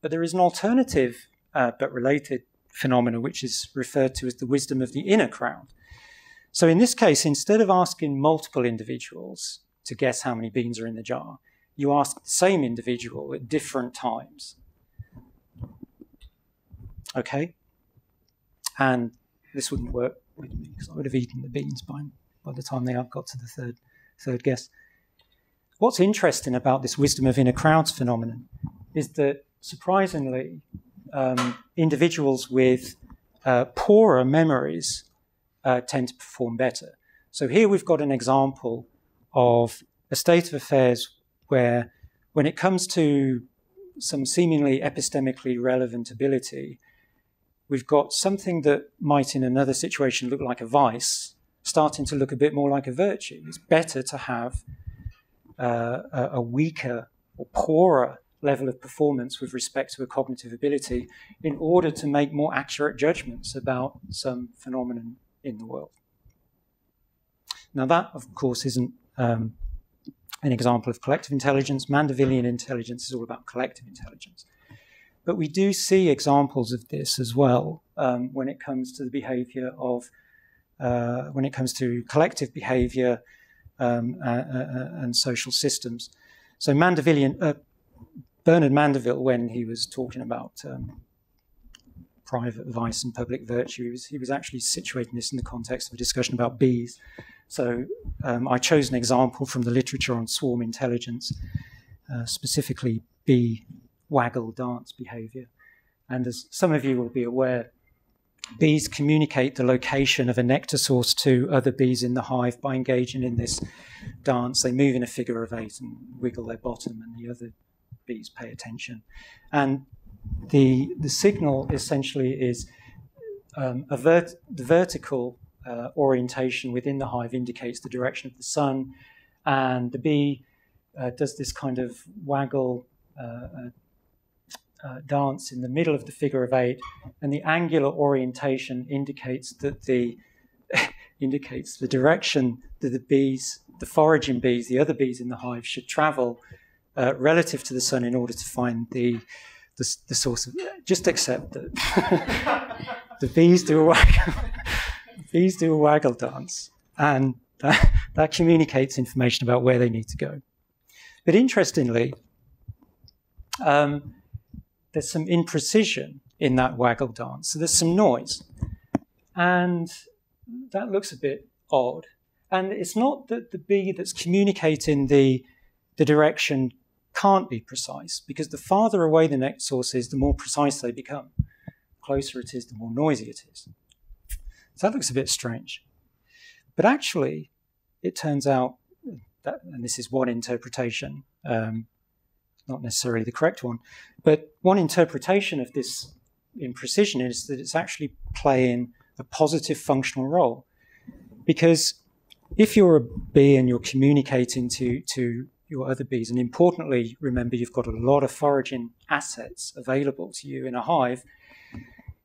But there is an alternative uh, but related phenomena, which is referred to as the wisdom of the inner crowd. So in this case, instead of asking multiple individuals to guess how many beans are in the jar, you ask the same individual at different times. Okay? And this wouldn't work with me because I would have eaten the beans by, by the time they got to the third, third guess. What's interesting about this wisdom of inner crowds phenomenon is that surprisingly, um, individuals with uh, poorer memories uh, tend to perform better. So here we've got an example of a state of affairs where, when it comes to some seemingly epistemically relevant ability, we've got something that might in another situation look like a vice starting to look a bit more like a virtue. It's better to have uh, a weaker or poorer level of performance with respect to a cognitive ability in order to make more accurate judgments about some phenomenon in the world. Now, that, of course, isn't um, an example of collective intelligence. Mandevillian intelligence is all about collective intelligence. but we do see examples of this as well um, when it comes to the behavior of, uh, when it comes to collective behavior um, uh, uh, and social systems. So Mandeville, uh, Bernard Mandeville, when he was talking about um, private vice and public virtue, he was, he was, actually situating this in the context of a discussion about bees. So um, I chose an example from the literature on swarm intelligence, uh, specifically bee waggle dance behavior. And as some of you will be aware, bees communicate the location of a nectar source to other bees in the hive by engaging in this dance. They move in a figure of eight and wiggle their bottom, and the other bees pay attention. And the, the signal essentially is um, a vert- the vertical uh, orientation within the hive indicates the direction of the sun, and the bee uh, does this kind of waggle uh, uh uh, dance in the middle of the figure of eight, and the angular orientation indicates that the [laughs] indicates the direction that the bees, the foraging bees, the other bees in the hive should travel uh, relative to the sun in order to find the the, the source of. Just accept that [laughs] the bees do a waggle, [laughs] bees do a waggle dance, and that, that communicates information about where they need to go. But interestingly. Um, there's some imprecision in that waggle dance. So there's some noise. And that looks a bit odd. And it's not that the bee that's communicating the, the direction can't be precise, because the farther away the nectar source is, the more precise they become. The closer it is, the more noisy it is. So that looks a bit strange. But actually, it turns out that, and this is one interpretation, um, not necessarily the correct one. But one interpretation of this imprecision is that it's actually playing a positive functional role. Because if you're a bee and you're communicating to, to your other bees, and importantly, remember you've got a lot of foraging assets available to you in a hive,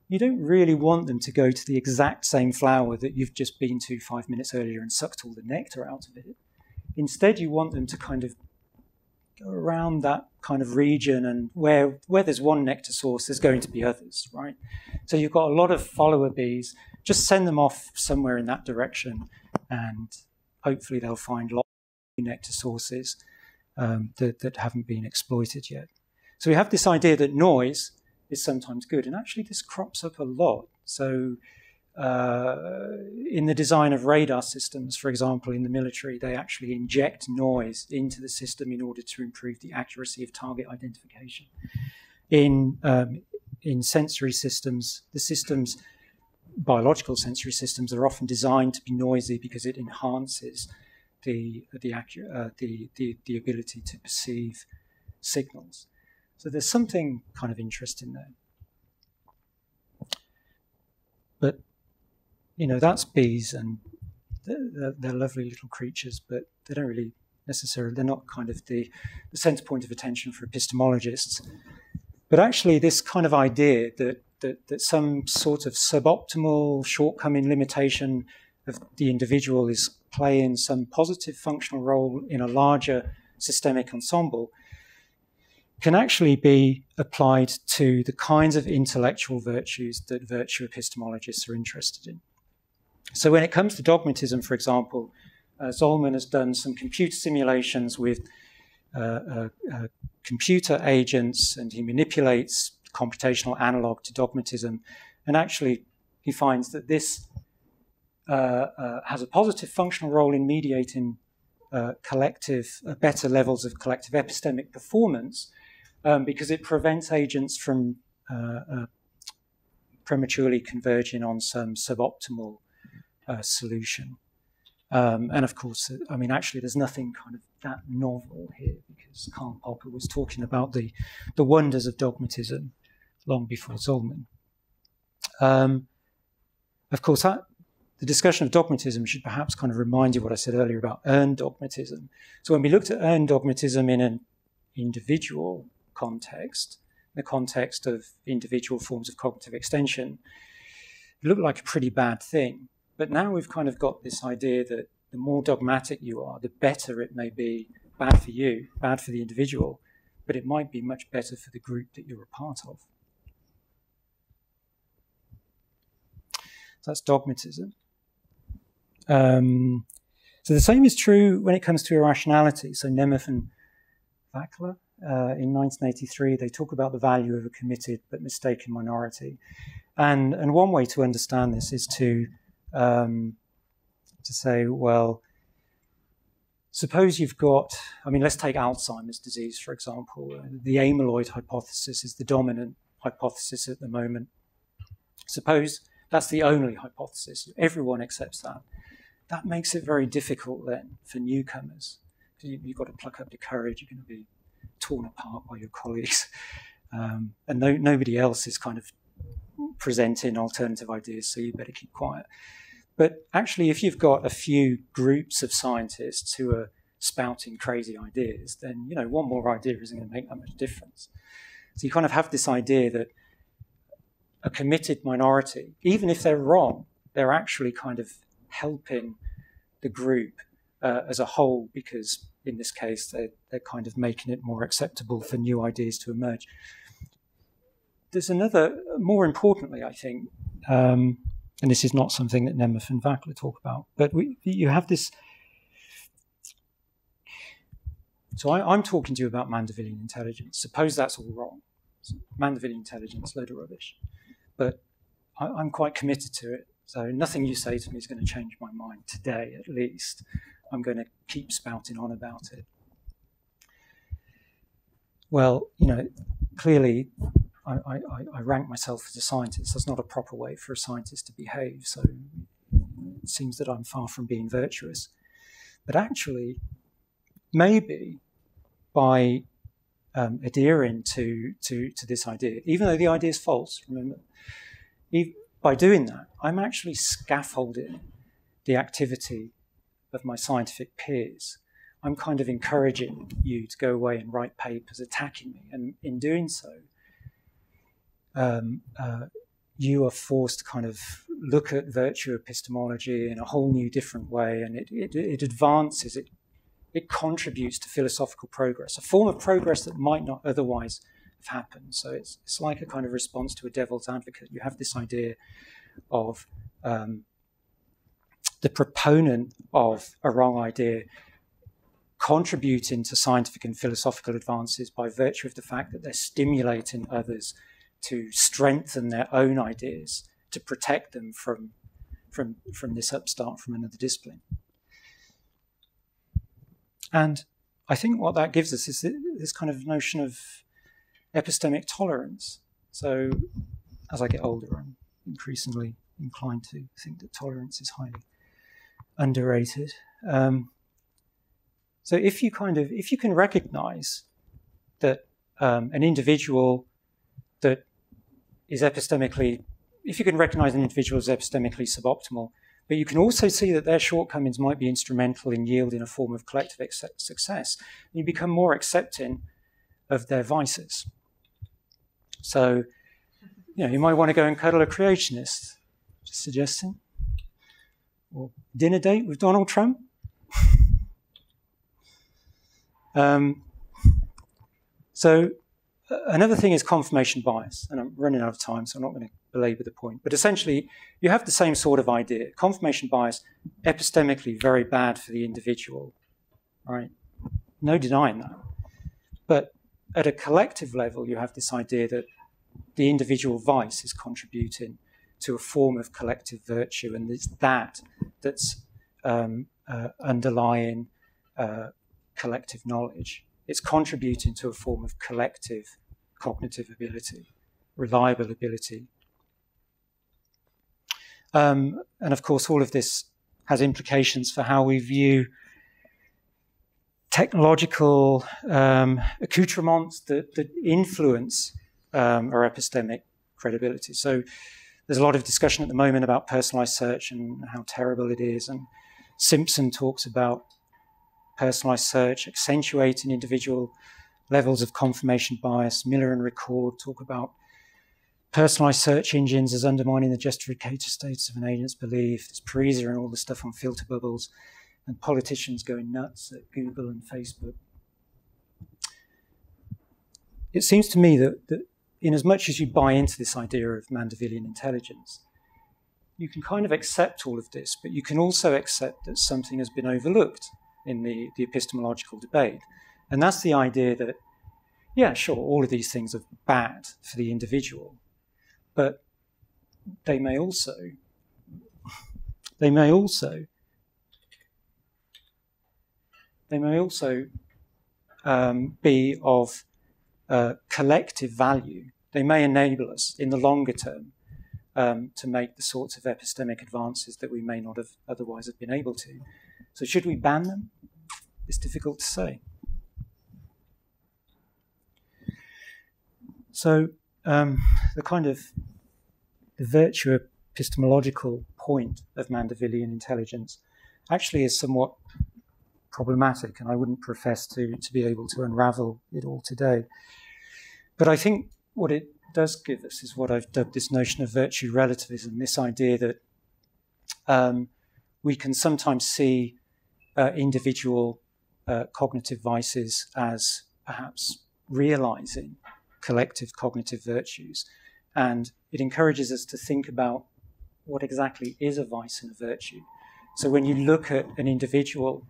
you don't really want them to go to the exact same flower that you've just been to five minutes earlier and sucked all the nectar out of it. Instead, you want them to kind of go around that kind of region and where where there's one nectar source there's going to be others right? So you've got a lot of follower bees. Just send them off somewhere in that direction and hopefully they'll find lots of nectar sources um, that, that haven't been exploited yet so we have this idea that noise is sometimes good and actually this crops up a lot so uh, in the design of radar systems, for example, in the military, they actually inject noise into the system in order to improve the accuracy of target identification. In um, in sensory systems, the systems, biological sensory systems, are often designed to be noisy because it enhances the the, uh, the, the the ability to perceive signals. So there's something kind of interesting there. But you know, that's bees and they're, they're, lovely little creatures, but they don't really necessarily, they're not kind of the, the center point of attention for epistemologists. But actually, this kind of idea that, that, that some sort of suboptimal shortcoming limitation of the individual is playing some positive functional role in a larger systemic ensemble can actually be applied to the kinds of intellectual virtues that virtue epistemologists are interested in. So when it comes to dogmatism, for example, uh, Zollman has done some computer simulations with uh, uh, uh, computer agents and he manipulates computational analog to dogmatism. And actually, he finds that this has a positive functional role in mediating collective, better levels of collective epistemic performance um, because it prevents agents from prematurely converging on some suboptimal uh, solution. Um, and of course, I mean, actually, there's nothing kind of that novel here because Karl Popper was talking about the, the wonders of dogmatism long before Zollman. Um, of course, that, the discussion of dogmatism should perhaps kind of remind you what I said earlier about earned dogmatism. So when we looked at earned dogmatism in an individual context, in the context of individual forms of cognitive extension, it looked like a pretty bad thing. But now we've kind of got this idea that the more dogmatic you are, the better it may be, bad for you, bad for the individual, but it might be much better for the group that you're a part of. So that's dogmatism. Um, so the same is true when it comes to irrationality. So Nemeth and Wachtler uh, in 1983, they talk about the value of a committed but mistaken minority. And, and one way to understand this is to, um, to say, well, suppose you've got, I mean, let's take Alzheimer's disease, for example. The amyloid hypothesis is the dominant hypothesis at the moment. Suppose that's the only hypothesis. Everyone accepts that. That makes it very difficult then for newcomers. You, have got to pluck up the courage. You're going to be torn apart by your colleagues. [laughs] Um, and no, nobody else is kind of presenting alternative ideas, so you better keep quiet. But actually, if you've got a few groups of scientists who are spouting crazy ideas, then you know one more idea isn't going to make that much difference. So you kind of have this idea that a committed minority, even if they're wrong, they're actually kind of helping the group uh, as a whole because in this case they're, they're kind of making it more acceptable for new ideas to emerge. There's another, more importantly, I think, um, and this is not something that Nemeth and Wachtler talk about, but we, you have this. So I, am talking to you about Mandevillian intelligence. Suppose that's all wrong. Mandevillian intelligence, load of rubbish. But I, I'm quite committed to it. So nothing you say to me is going to change my mind today, at least. I'm going to keep spouting on about it. Well, you know, clearly I, I, I, rank myself as a scientist. That's not a proper way for a scientist to behave. So it seems that I'm far from being virtuous. But actually, maybe by um, adhering to, to, to this idea, even though the idea is false, remember, by doing that, I'm actually scaffolding the activity of my scientific peers. I'm kind of encouraging you to go away and write papers attacking me. And in doing so, um, uh, you are forced to kind of look at virtue epistemology in a whole new different way, and it, it, it advances, it, it contributes to philosophical progress, a form of progress that might not otherwise happened. So it's, it's like a kind of response to a devil's advocate. You have this idea of um, the proponent of a wrong idea contributing to scientific and philosophical advances by virtue of the fact that they're stimulating others to strengthen their own ideas, to protect them from, from, from this upstart from another discipline. And I think what that gives us is this kind of notion of epistemic tolerance. So as I get older, I'm increasingly inclined to think that tolerance is highly underrated. Um, so if you kind of if you can recognize that um, an individual that is epistemically, if you can recognize an individual as epistemically suboptimal, but you can also see that their shortcomings might be instrumental in yielding a form of collective success, you become more accepting of their vices. So, you know, you might want to go and cuddle a creationist, just suggesting or dinner date with Donald Trump. [laughs] um, so another thing is confirmation bias, and I'm running out of time, so I'm not going to belabor the point. But essentially, you have the same sort of idea. Confirmation bias, epistemically very bad for the individual, right? No denying that. But at a collective level, you have this idea that the individual vice is contributing to a form of collective virtue, and it's that that's um, uh, underlying uh, collective knowledge. It's contributing to a form of collective cognitive ability, reliable ability. Um, and of course, all of this has implications for how we view technological um, accoutrements that, that influence um, our epistemic credibility. So, there's a lot of discussion at the moment about personalized search and how terrible it is. And Simpson talks about personalized search accentuating individual levels of confirmation bias. Miller and Record talk about personalized search engines as undermining the justificatory status of an agent's belief. There's Pariser and all the stuff on filter bubbles, and politicians going nuts at Google and Facebook. It seems to me that, that in as much as you buy into this idea of Mandevillian intelligence, you can kind of accept all of this, but you can also accept that something has been overlooked in the, the epistemological debate. And that's the idea that, yeah, sure, all of these things are bad for the individual, but they may also, they may also, they may also um, be of uh, collective value. They may enable us in the longer term um, to make the sorts of epistemic advances that we may not have otherwise have been able to. So, should we ban them? It's difficult to say. So, um, the kind of the virtue epistemological point of Mandevillian intelligence actually is somewhat problematic, and I wouldn't profess to, to be able to unravel it all today. But I think what it does give us is what I've dubbed this notion of virtue relativism, this idea that um, we can sometimes see uh, individual uh, cognitive vices as perhaps realizing collective cognitive virtues. And it encourages us to think about what exactly is a vice and a virtue. So when you look at an individual,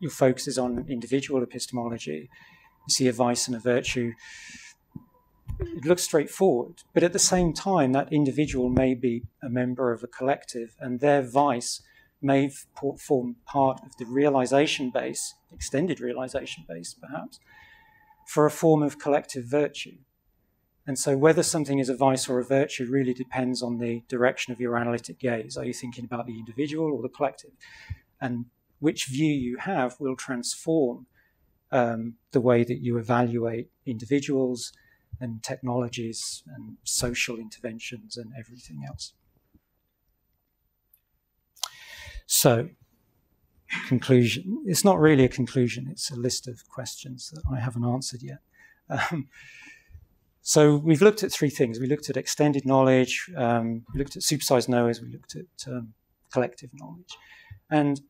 your focus is on individual epistemology, you see a vice and a virtue it looks straightforward, but at the same time, that individual may be a member of a collective, and their vice may form part of the realization base, extended realization base perhaps, for a form of collective virtue. And so, whether something is a vice or a virtue really depends on the direction of your analytic gaze. Are you thinking about the individual or the collective? And which view you have will transform um, the way that you evaluate individuals and technologies and social interventions and everything else. So, conclusion. It's not really a conclusion, it's a list of questions that I haven't answered yet. Um, so, we've looked at three things. We looked at extended knowledge, um, we looked at supersized knowers, we looked at um, collective knowledge. And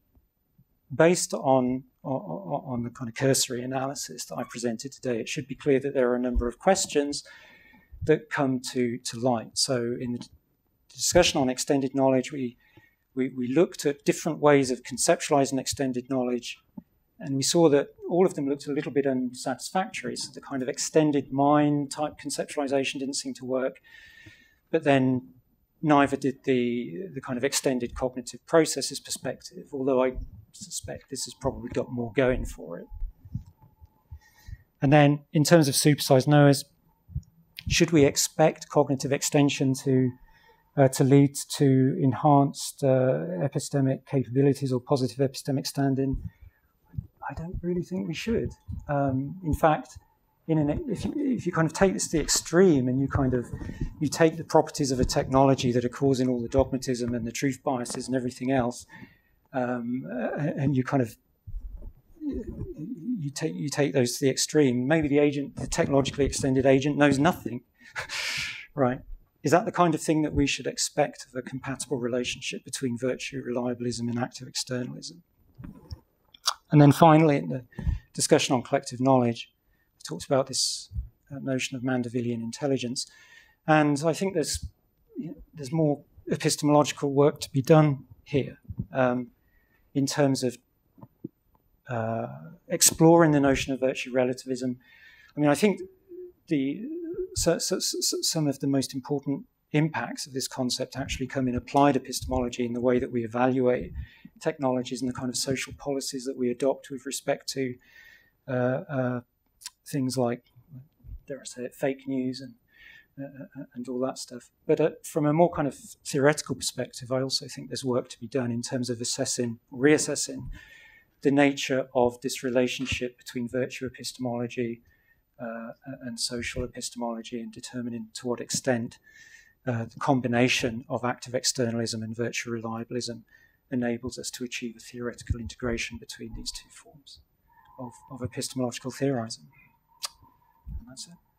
based on on the kind of cursory analysis that I presented today, it should be clear that there are a number of questions that come to, to light. So, in the discussion on extended knowledge, we, we, we looked at different ways of conceptualizing extended knowledge, and we saw that all of them looked a little bit unsatisfactory. So, the kind of extended mind type conceptualization didn't seem to work. But then neither did the, the kind of extended cognitive processes perspective, although I suspect this has probably got more going for it. And then, in terms of supersized knowers, should we expect cognitive extension to uh, to lead to enhanced uh, epistemic capabilities or positive epistemic standing? I don't really think we should. Um, in fact, in an, if, you, if you kind of take this to the extreme and you kind of you take the properties of a technology that are causing all the dogmatism and the truth biases and everything else, um, and you kind of you take you take those to the extreme. Maybe the agent, the technologically extended agent, knows nothing, [laughs] right? Is that the kind of thing that we should expect of a compatible relationship between virtue reliabilism and active externalism? And then finally, in the discussion on collective knowledge, we talked about this uh, notion of Mandevillian intelligence, and I think there's there's more epistemological work to be done here. Um, in terms of uh, exploring the notion of virtue relativism. I mean, I think the so, so, so some of the most important impacts of this concept actually come in applied epistemology in the way that we evaluate technologies and the kind of social policies that we adopt with respect to uh, uh, things like, dare I say it, fake news and uh, uh, and all that stuff. But uh, from a more kind of theoretical perspective, I also think there's work to be done in terms of assessing, reassessing the nature of this relationship between virtue epistemology uh, and social epistemology and determining to what extent uh, the combination of active externalism and virtue reliabilism enables us to achieve a theoretical integration between these two forms of, of epistemological theorizing. And that's it.